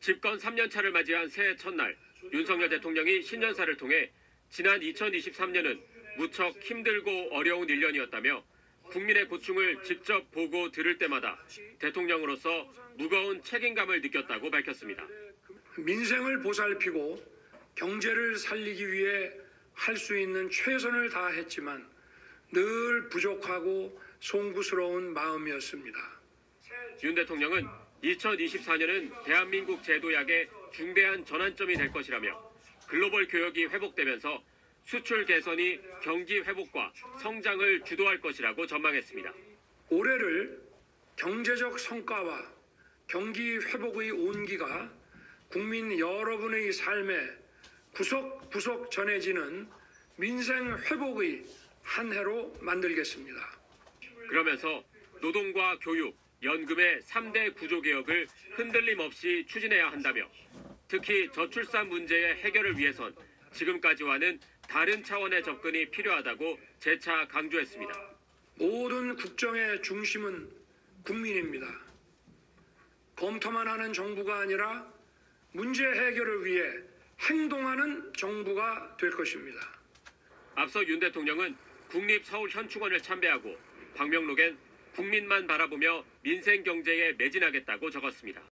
집권 3년차를 맞이한 새해 첫날 윤석열 대통령이 신년사를 통해 지난 2023년은 무척 힘들고 어려운 1년이었다며 국민의 고충을 직접 보고 들을 때마다 대통령으로서 무거운 책임감을 느꼈다고 밝혔습니다. 민생을 보살피고 경제를 살리기 위해 할 수 있는 최선을 다했지만 늘 부족하고 송구스러운 마음이었습니다. 윤 대통령은 2024년은 대한민국 제도약의 중대한 전환점이 될 것이라며 글로벌 교역이 회복되면서 수출 개선이 경기 회복과 성장을 주도할 것이라고 전망했습니다. 올해를 경제적 성과와 경기 회복의 온기가 국민 여러분의 삶에 구석구석 전해지는 민생 회복의 한 해로 만들겠습니다. 그러면서 노동과 교육, 연금의 3대 구조 개혁을 흔들림 없이 추진해야 한다며 특히 저출산 문제의 해결을 위해선 지금까지와는 다른 차원의 접근이 필요하다고 재차 강조했습니다. 모든 국정의 중심은 국민입니다. 검토만 하는 정부가 아니라 문제 해결을 위해 행동하는 정부가 될 것입니다. 앞서 윤 대통령은 국립서울현충원을 참배하고 방명록엔 국민만 바라보며 민생 경제에 매진하겠다고 적었습니다.